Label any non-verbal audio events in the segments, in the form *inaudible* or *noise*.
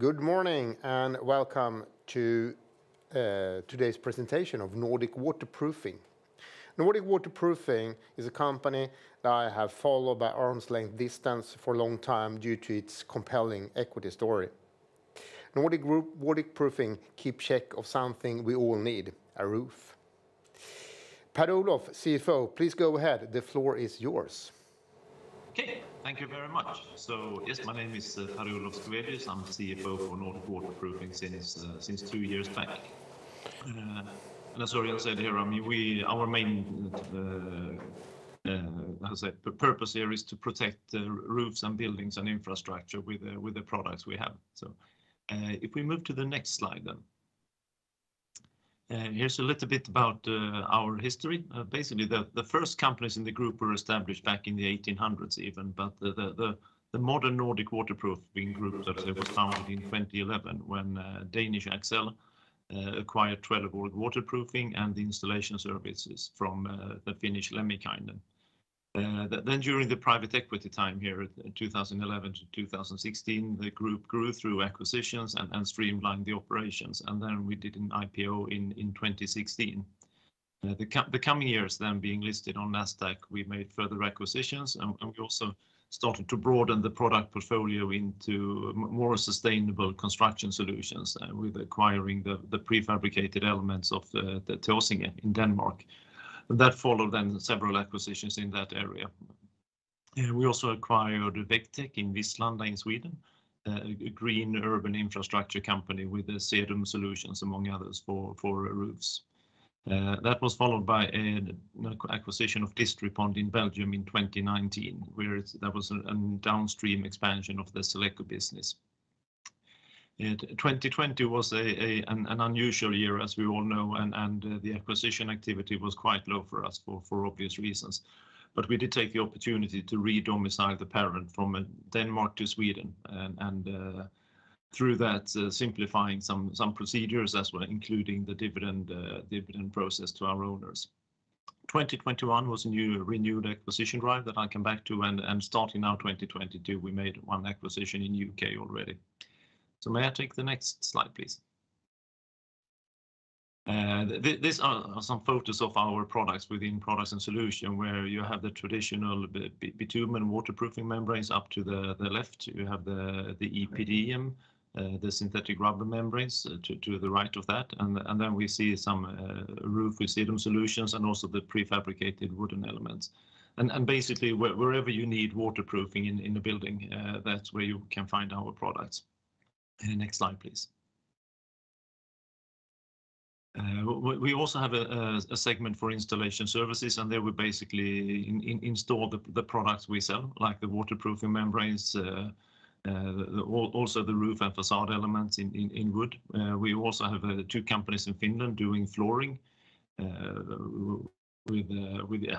Good morning, and welcome to uh, today's presentation of Nordic Waterproofing. Nordic Waterproofing is a company that I have followed by arm's length distance for a long time due to its compelling equity story. Nordic Waterproofing keep check of something we all need, a roof. Per-Olof, CFO, please go ahead. The floor is yours. Okay. Thank you very much. So yes, my name is uh, Per-Olof Schrewelius. I'm CFO for Nordic Waterproofing since uh, since two years back. Uh, and as Örjan said here, I mean, we our main purpose here is to protect roofs and buildings and infrastructure with with the products we have. So if we move to the next slide then. Uh, here's a little bit about uh, our history. Uh, basically, the first companies in the group were established back in the 1800s even, but the modern Nordic Waterproofing group that was founded in 2011 when Danish Axcel acquired Trelleborg Waterproofing and the installation services from the Finnish Uh, Lemminkainen. During the private equity time here uh, in 2011 to 2016, the group grew through acquisitions and streamlined the operations, and then we did an IPO in 2016. Uh, the coming years then being listed on Nasdaq, we made further acquisitions and we also started to broaden the product portfolio into more sustainable construction solutions with acquiring the prefabricated elements of the Taasinge in Denmark. That followed then several acquisitions in that area. Uh, we also acquired Vegtech in Vislanda in Sweden, uh, a green urban infrastructure company with the Sedum solutions among others for roofs. Uh, that was followed by an acquisition of Distri-Pond in Belgium in 2019, where there was a downstream expansion of the SealEco business. 2020 was an unusual year, as we all know, and uh, the acquisition activity was quite low for us for obvious reasons. But we did take the opportunity to re-domicile the parent from uh, Denmark to Sweden and uh, through that simplifying some procedures as well, including the dividend process to our owners. 2021 was a new renewed acquisition drive that I'll come back to, and starting now 2022, we made one acquisition in U.K. already. So may I take the next slide, please? Uh, these are some photos of our products within Products and Solutions, where you have the traditional bitumen waterproofing membranes up to the the left. You have the the EPDM, uh, the synthetic rubber membranes uh, to to the right of that. And, and then we see some roof with Sedum solutions and also the prefabricated wooden elements. And, and basically wherever you need waterproofing in a building, that's where you can find our products. Next slide, please. Uh, we also have a segment for installation services, and there we basically install the products we sell, like the waterproofing membranes, uh, uh, also the roof and facade elements in wood. We also have two companies in Finland doing flooring with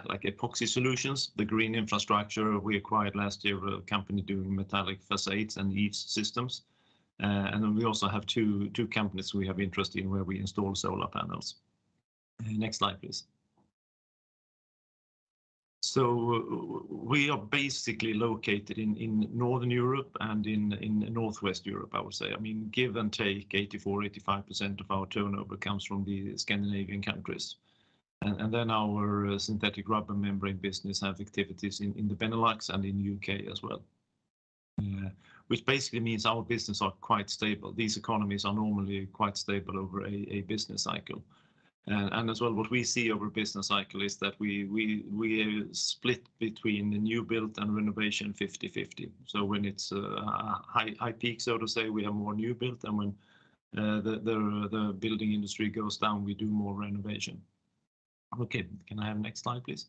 like epoxy solutions. The green infrastructure we acquired last year, a company doing metallic facades and eaves systems. Uh, then we also have two companies we have interest in where we install solar panels. Uh, next slide, please. So we are basically located in Northern Europe and in Northwest Europe, I would say. I mean, give and take 84%-85% of our turnover comes from the Scandinavian countries. And then our uh, synthetic rubber membrane business have activities in the Benelux and in U.K. as well. Which basically means our business are quite stable. These economies are normally quite stable over a business cycle. And as well, what we see over business cycle is that we uh, split between the new build and renovation 50/50. When it's uh, high high peak, so to say, we have more new build, and when uh, the building industry goes down, we do more renovation. Okay. Can I have next slide, please?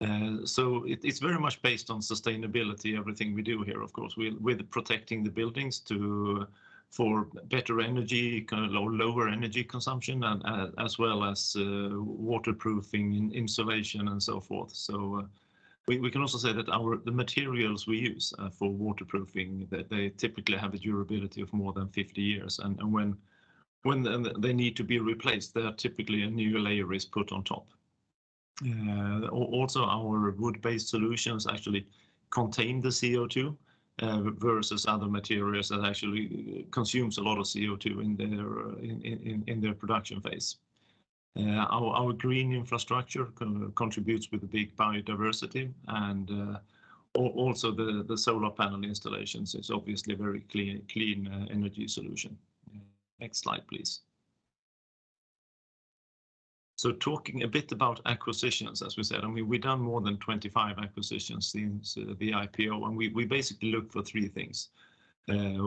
Uh, it's very much based on sustainability, everything we do here, of course. With protecting the buildings to for better energy, lower energy consumption and uh, as well as uh, waterproofing, insulation and so forth. So uh we can also say that our the materials we use for waterproofing, that they typically have a durability of more than 50 years. When they need to be replaced, there typically a new layer is put on top. Uh, also our wood-based solutions actually contain the CO2, uh, versus other materials that actually uh, consumes a lot of CO2 in their production phase. Our green infrastructure contributes with a big biodiversity and also the solar panel installations is obviously a very clean energy solution. Next slide, please. So talking a bit about acquisitions, as we said, I mean, we've done more than 25 acquisitions since uh, the IPO, and we basically look for three things. Uh,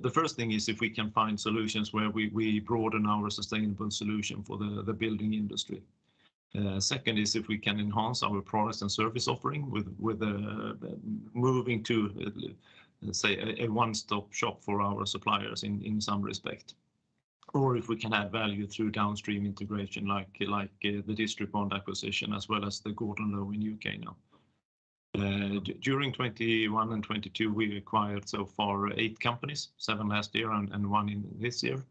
the first thing is if we can find solutions where we broaden our sustainable solution for the building industry. Uh, second is if we can enhance our products and service offering with moving to, say, a one-stop shop for our suppliers in some respect. Or if we can add value through downstream integration like like uh, the Distri-Pond acquisition as well as the Gordon Low in U.K. now. Uh, during 2021 and 2022, we acquired so far eight companies, seven last year and one in this year.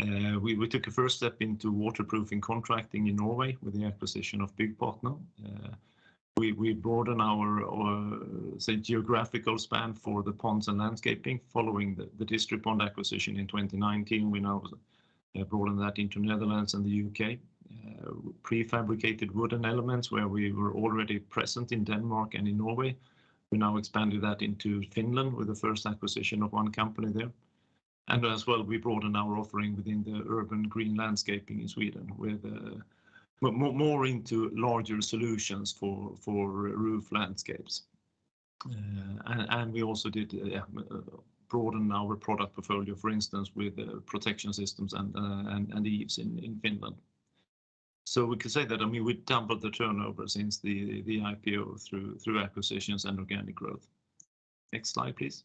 Uh, we took a first step into waterproofing contracting in Norway with the acquisition of Byggpartner. We broaden our say geographical span for the ponds and landscaping following the Distri-Pond acquisition in 2019. We now uh, broaden that into Netherlands and the U.K. Uh, prefabricated wooden elements where we were already present in Denmark and in Norway. We now expanded that into Finland with the first acquisition of one company there. And as well, we broaden our offering within the urban green landscaping in Sweden with uh, more into larger solutions for roof landscapes. Uh, and and we also did uh, uh, broaden our product portfolio, for instance, with protection systems and eaves in Finland. So we could say that, I mean, we doubled the turnover since the IPO through acquisitions and organic growth. Next slide, please.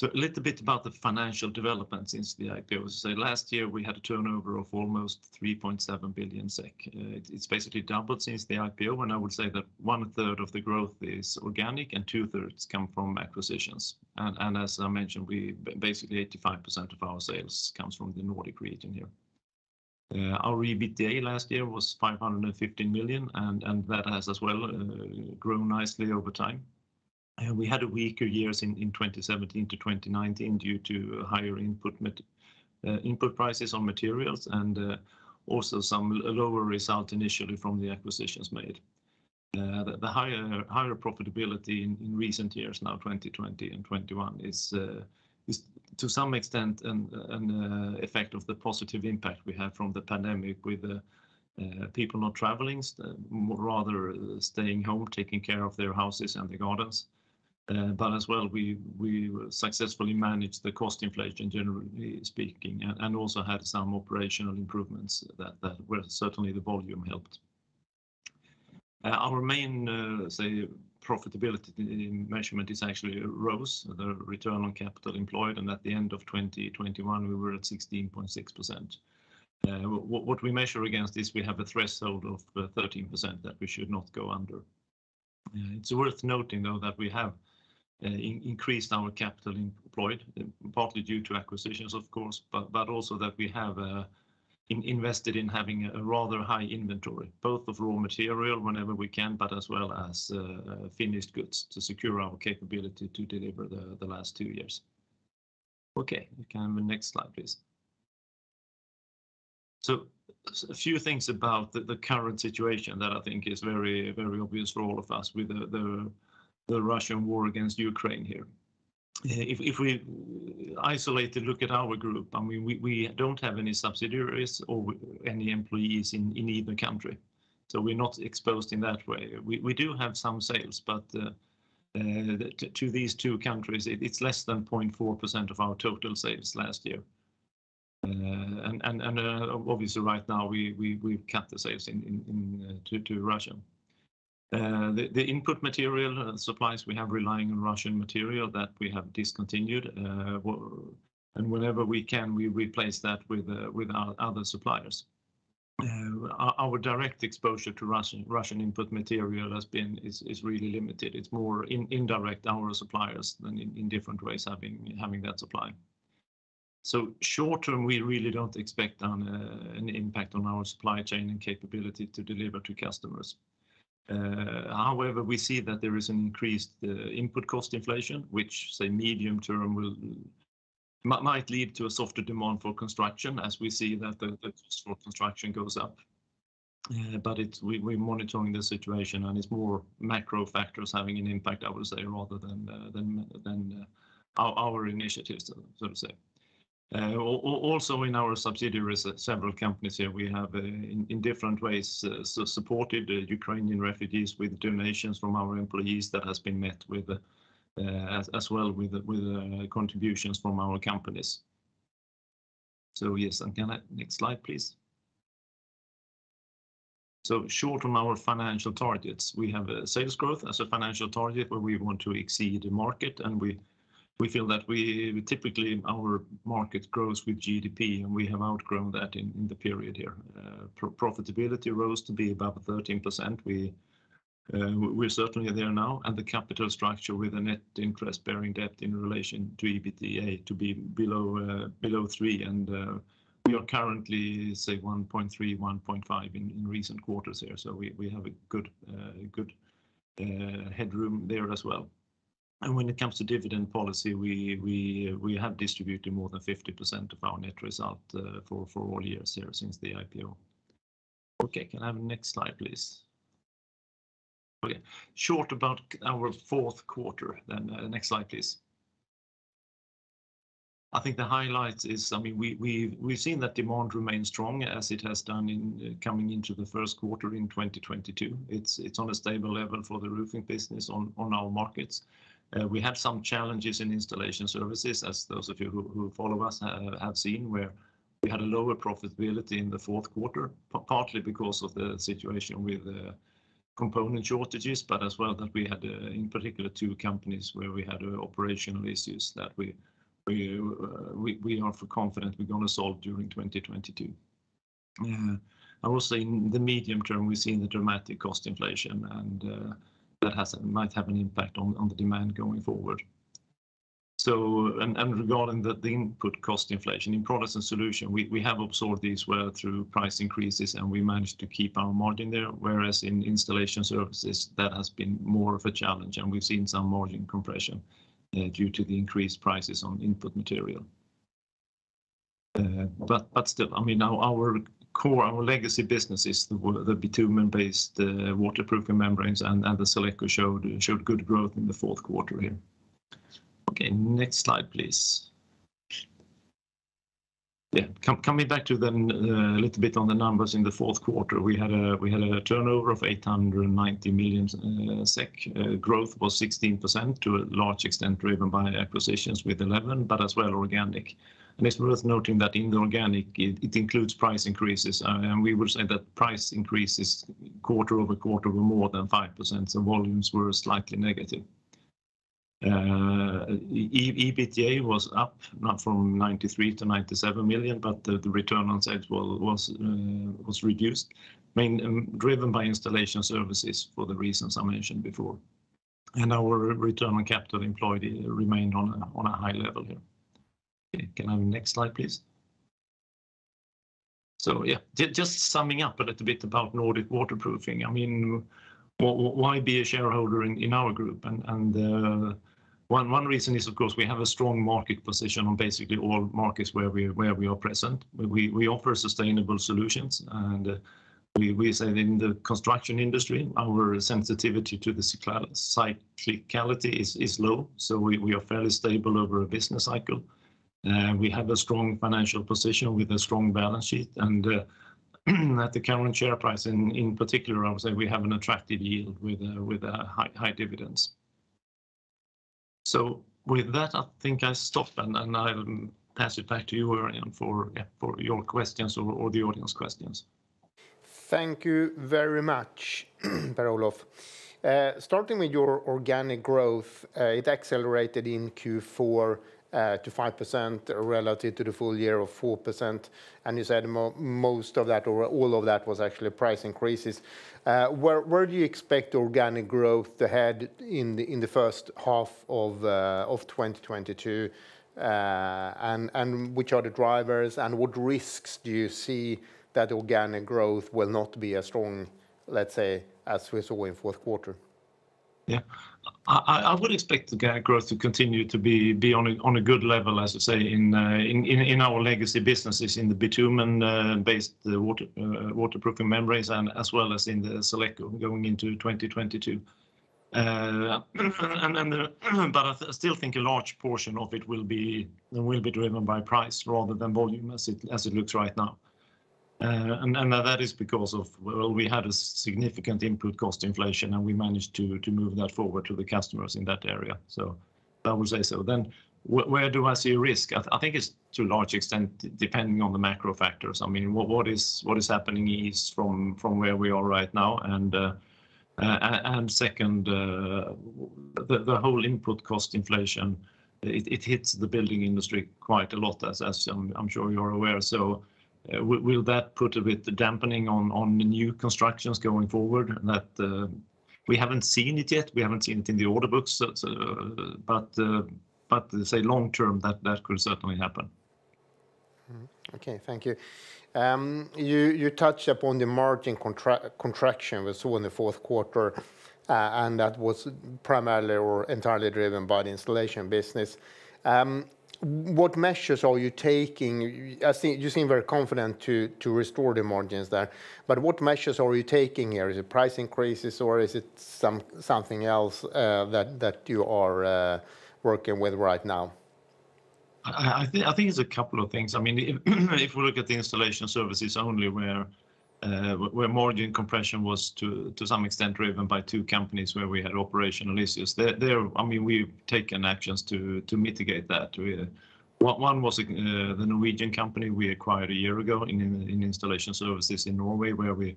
So a little bit about the financial development since the IPO. So last year we had a turnover of almost 3.7 billion SEK. Uh, it's basically doubled since the IPO, and I would say that one-third of the growth is organic and two-thirds come from acquisitions. And as I mentioned, we basically 85% of our sales comes from the Nordic region here. Uh, our EBITDA last year was 515 million, and that has as well uh, grown nicely over time. Uh, we had weaker years in 2017 to 2019 due to higher input uh, input prices on materials and uh, also some lower result initially from the acquisitions made. The higher profitability in recent years now, 2020 and 2021, is to some extent an effect of the positive impact we have from the pandemic with people not traveling, rather staying home, taking care of their houses and their gardens. Uh, but as well, we successfully managed the cost inflation, generally speaking, and also had some operational improvements that were certainly the volume helped. Uh, our main, uh, say, profitability measurement is actually ROCE, the return on capital employed, and at the end of 2021, we were at 16.6%. What we measure against is we have a threshold of 13% that we should not go under. It's worth noting, though, that we have Uh, increased our capital employed, uh, partly due to acquisitions, of course, but also that we have uh, invested in having a rather high inventory, both of raw material whenever we can, but as well as finished goods to secure our capability to deliver the last two years. Okay, can have the next slide, please. So a few things about the current situation that I think is very very obvious for all of us with the Russian war against Ukraine here. If we isolate to look at our group, I mean, we don't have any subsidiaries or any employees in in either country, so we're not exposed in that way. We do have some sales, but uh, uh, to these two countries, it's less than 0.4% of our total sales last year. Uh, and and and obviously right now we've cut the sales in in to to Russia. Uh, the input material uh, supplies we have relying on Russian material that we have discontinued. Uh, and whenever we can, we replace that with our other suppliers. Our direct exposure to Russian Russian input material has been is is really limited. It's more in, indirect our suppliers than in different ways having having that supply. So short term, we really don't expect an impact on our supply chain and capability to deliver to customers. Uh, however, we see that there is an increased uh, input cost inflation, which, say, medium term will might lead to a softer demand for construction as we see that the cost for construction goes up. Uh, but we're monitoring the situation, and it's more macro factors having an impact, I would say, rather than our initiatives, so to say. Uh, also in our subsidiaries, uh, several companies here, we have uh, in different ways supported Ukrainian refugees with donations from our employees that has been met with as well with contributions from our companies. So, yes, next slide, please. So, short on our financial targets. We have sales growth as a financial target where we want to exceed the market, and we feel that we typically our market grows with GDP, and we have outgrown that in the period here. Uh, profitability rose to be above 13%. Uh, we're certainly there now, and the capital structure with a net interest-bearing debt in relation to EBITDA to be below uh, three. and We are currently, say, 1.3, 1.5 in recent quarters here. So we have a good good headroom there as well. And when it comes to dividend policy, we have distributed more than 50% of our net result uh, for all years here since the IPO. Okay, can I have next slide, please? Okay. Short about our fourth quarter then. Uh, next slide, please. I think the highlight is, I mean, we've seen that demand remains strong as it has done in uh, coming into the first quarter in 2022. It's on a stable level for the roofing business on our markets. Uh, we had some challenges in installation services, as those of you who follow us have seen, where we had a lower profitability in the fourth quarter, partly because of the situation with uh, component shortages, but as well that we had uh, in particular two companies where we had operational issues that we are confident we're gonna solve during 2022. I will say in the medium term, we've seen the dramatic cost inflation, and that has might have an impact on the demand going forward. So and regarding the input cost inflation in Products & Solutions, we have absorbed these well through price increases, and we managed to keep our margin there. Whereas in Installation Services, that has been more of a challenge, and we've seen some margin compression uh, due to the increased prices on input material. Uh, but but still, I mean, now our core, our legacy business is the bitumen-based uh, waterproofing membranes, and the SealEco showed good growth in the fourth quarter here. Okay, next slide, please. Yeah. Coming back to then uh, a little bit on the numbers in the fourth quarter, we had a we had a turnover of 890 million uh, SEK. Growth was 16% to a large extent driven by acquisitions with 11, but as well organic. It's worth noting that in the organic, it includes price increases. Uh, and we would say that price increases quarter-over-quarter were more than 5%, so volumes were slightly negative. Uh, EBITDA was up, from 93 million to 97 million, but the return on sales was uh, was reduced, mainly um, driven by Installation Services for the reasons I mentioned before. And our return on capital employed remained on a high level here. Can I have next slide, please? So yeah, just summing up a little bit about Nordic Waterproofing. I mean, why be a shareholder in in our group? And and uh, One one reason is, of course, we have a strong market position on basically all markets where we where we are present. We we offer sustainable solutions, and uh, we we say in the construction industry, our sensitivity to the cyclicality is is low, so we are fairly stable over a business cycle. Uh, we have a strong financial position with a strong balance sheet, and uh, *clears throat* at the current share price in particular, I would say we have an attractive yield with uh, high dividends. So with that, I think I stop, and I'll pass it back to you, Örjan, for your questions or the audience questions. Thank you very much, *clears throat* Per-Olof. Starting with your organic growth, it accelerated in Q4 to 5% relative to the full year of 4%, and you said most of that or all of that was actually price increases. Uh, where do you expect organic growth to head in the first half of uh, 2022? Uh, and Which are the drivers, and what risks do you see that organic growth will not be as strong let's say, as we saw in fourth quarter? Yeah. I would expect the growth to continue to be on a good level, as I say, uh, in our legacy businesses, in the bitumen uh, based uh, waterproofing membranes and as well as in the SealEco going into 2022. *clears throat* *clears throat* I still think a large portion of it will be will be driven by price rather than volume as it looks right now. Uh, and that is because of, well, we had a significant input cost inflation, and we managed to move that forward to the customers in that area. So I would say so. Then where do I see a risk? I think it's to a large extent depending on the macro factors. I mean, what is happening east from where we are right now. and uh, Second, uh, the whole input cost inflation, it hits the building industry quite a lot as I'm sure you're aware. Uh, will that put a bit of dampening on the new constructions going forward? That uh, we haven't seen it yet. We haven't seen it in the order books. But, uh, say long term, that could certainly happen. Mm-hmm. Okay. Thank um, you. You touched upon the margin contraction we saw in the fourth quarter, and that was primarily or entirely driven by the installation business. Um, What measures are you taking? I you seem very confident to restore the margins there, but what measures are you taking here? Is it price increases or is it something else uh, that you are uh, working with right now? I think it's a couple of things. I mean, if *clears throat* we look at the installation services only where Uh, margin compression was to some extent driven by two companies where we had operational issues. There, I mean, we've taken actions to mitigate that. Uh, one was uh, the Norwegian company we acquired a year ago in installation services in Norway, where we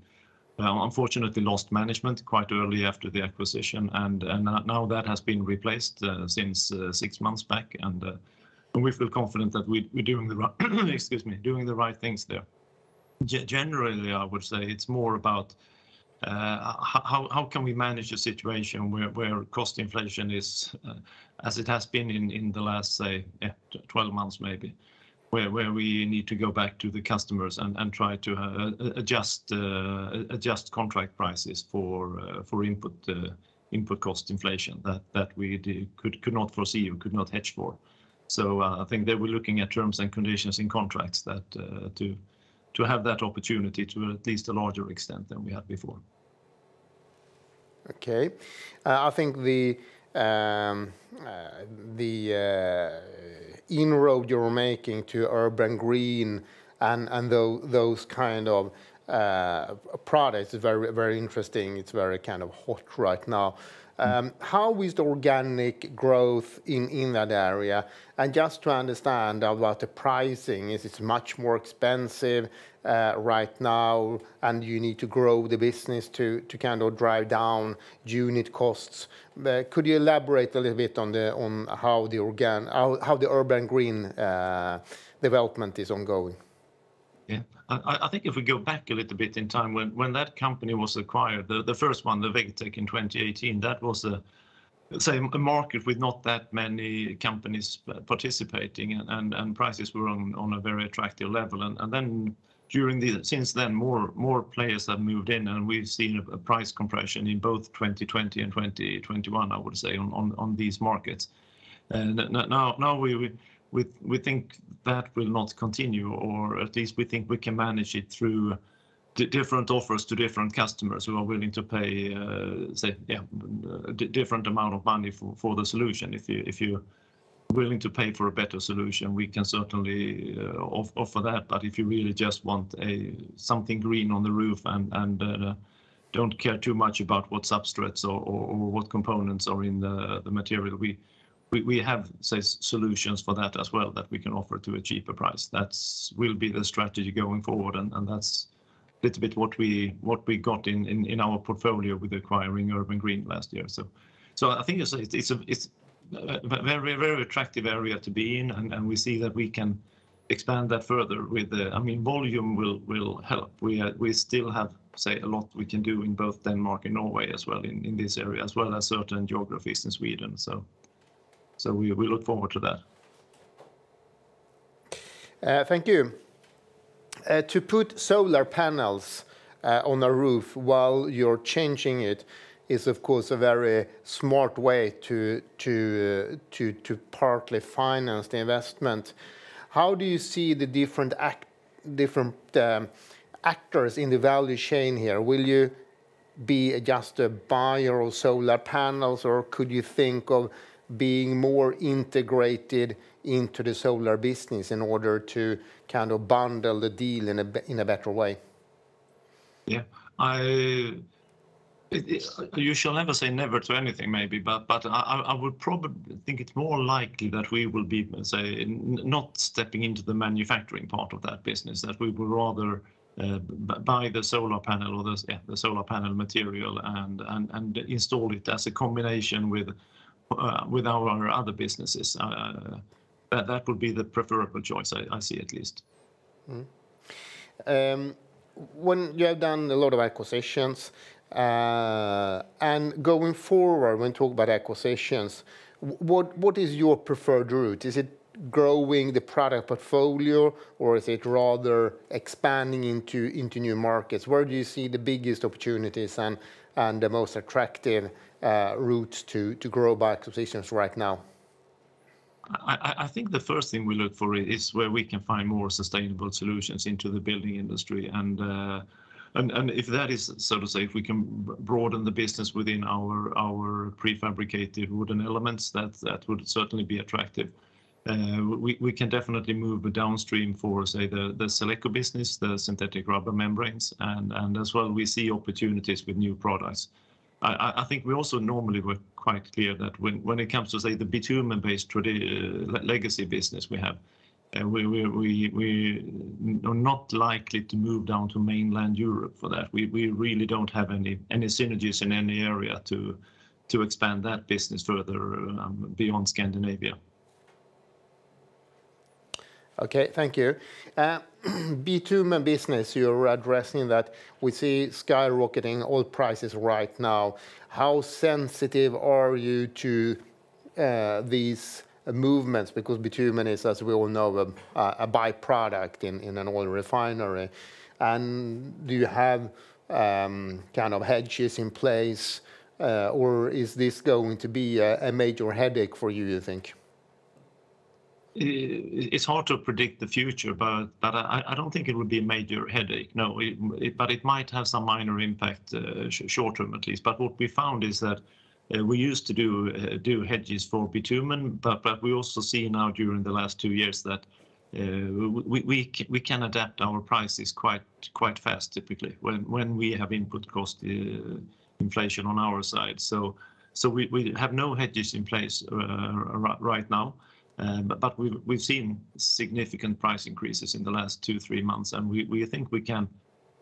unfortunately lost management quite early after the acquisition. And now that has been replaced since six months back. And we feel confident that we're doing the right *coughs* excuse me doing the right things there. Generally, I would say it's more about uh, how can we manage a situation where cost inflation is uh, as it has been in the last, say, 12 months maybe, where we need to go back to the customers and try to uh, adjust adjust contract prices for input cost inflation that we could not foresee or could not hedge for. So I think they were looking at terms and conditions in contracts that to have that opportunity to at least a larger extent than we had before. Okay. Uh, I think the um, uh, the uh, inroad you're making to Urban Green and those kind of products is very very interesting. It's very kind of hot right now. Um, how is the organic growth in that area? And just to understand about the pricing, is it much more expensive uh, right now and you need to grow the business to kind of drive down unit costs? Uh, could you elaborate a little bit on the on how the organ how the Urban Green uh, development is ongoing? I think if we go back a little bit in time when when that company was acquired, the the first one, the Vegtech in 2018, that was a, say, a market with not that many companies participating and and, and prices were on on a very attractive level. And, and then during the since then, more more players have moved in, and we've seen a price compression in both 2020 and 2021, I would say, on on these markets. And now we think that will not continue, or at least we think we can manage it through different offers to different customers who are willing to pay, uh, say, yeah, different amount of money for the solution. If you're willing to pay for a better solution, we can certainly uh, offer that. But if you really just want a something green on the roof and uh, don't care too much about what substrates or what components are in the material, we have, say, solutions for that as well that we can offer to a cheaper price. That will be the strategy going forward, and that's a little bit what we what we got in our portfolio with acquiring Urban Green last year. So so I think it's a very attractive area to be in, and we see that we can expand that further with the. I mean, volume will help. Uh, we still have, say, a lot we can do in both Denmark and Norway as well in this area, as well as certain geographies in Sweden. So we look forward to that. Uh, thank you. Uh, to put solar panels uh, on a roof while you're changing it is, of course, a very smart way to partly finance the investment. How do you see the different um, actors in the value chain here? Will you be just a buyer of solar panels, or could you think of being more integrated into the solar business in order to kind of bundle the deal in a in a better way? Yeah. I you shall never say never to anything, maybe, but I would probably think it's more likely that we will be, say, not stepping into the manufacturing part of that business, that we would rather uh, buy the solar panel or the solar panel material and install it as a combination with Uh, our other businesses. Uh, that would be the preferable choice, I see at least. Mm-hmm. Um, when you have done a lot of acquisitions, uh, and going forward, when talk about acquisitions, what is your preferred route? Is it growing the product portfolio, or is it rather expanding into new markets? Where do you see the biggest opportunities and the most attractive uh, routes to grow by acquisitions right now? I think the first thing we look for is where we can find more sustainable solutions into the building industry. And uh, if that is, so to say, if we can broaden the business within our prefabricated wooden elements, that would certainly be attractive. Uh, we can definitely move downstream for, say, the SealEco business, the synthetic rubber membranes, and as well, we see opportunities with new products. I think we also normally were quite clear that when it comes to, say, the bitumen-based uh, legacy business we have, uh, we are not likely to move down to mainland Europe for that. We really don't have any synergies in any area to to expand that business further um, beyond Scandinavia. Okay, thank you. Uh, *clears throat* bitumen business, you're addressing that we see skyrocketing oil prices right now. How sensitive are you to uh, these movements? Because bitumen is, as we all know, a by-product in an oil refinery. And do you have um, kind of hedges in place, uh, or is this going to be a major headache for you, you think? It's hard to predict the future, but but I don't think it would be a major headache, no. But it might have some minor impact, uh, short term at least. But what we found is that uh, we used to do uh, do hedges for bitumen, but but we also see now during the last two years that we we we can adapt our prices quite quite fast, typically, when we have input cost inflation on our side. So so we we have no hedges in place right now. Um, but we've seen significant price increases in the last two, three months, and we think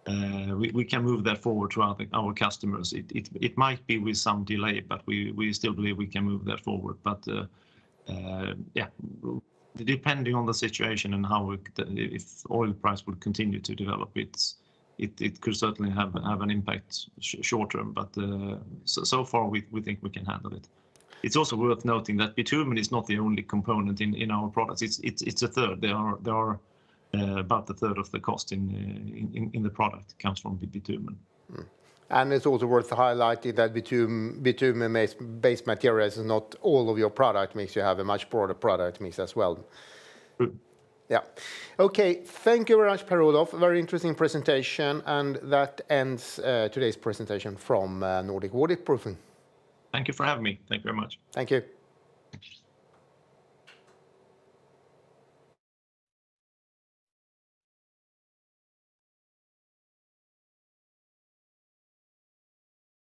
uh, we can move that forward to our customers. It might be with some delay, but we still believe we can move that forward. But uh, uh, yeah, depending on the situation and how if oil price would continue to develop, it could certainly have an impact short term. But so far, we think we can handle it. It's also worth noting that bitumen is not the only component in our products. It's a third. There are there are uh, about a third of the cost in uh, the product comes from bitumen. Mm. It's also worth highlighting that bitumen-based materials is not all of your product mix. You have a much broader product mix as well. Yeah. Okay. Thank you very much, Per-Olof. Very interesting presentation. And that ends uh, today's presentation from Nordic Waterproofing. Thank you for having me. Thank you very much. Thank you.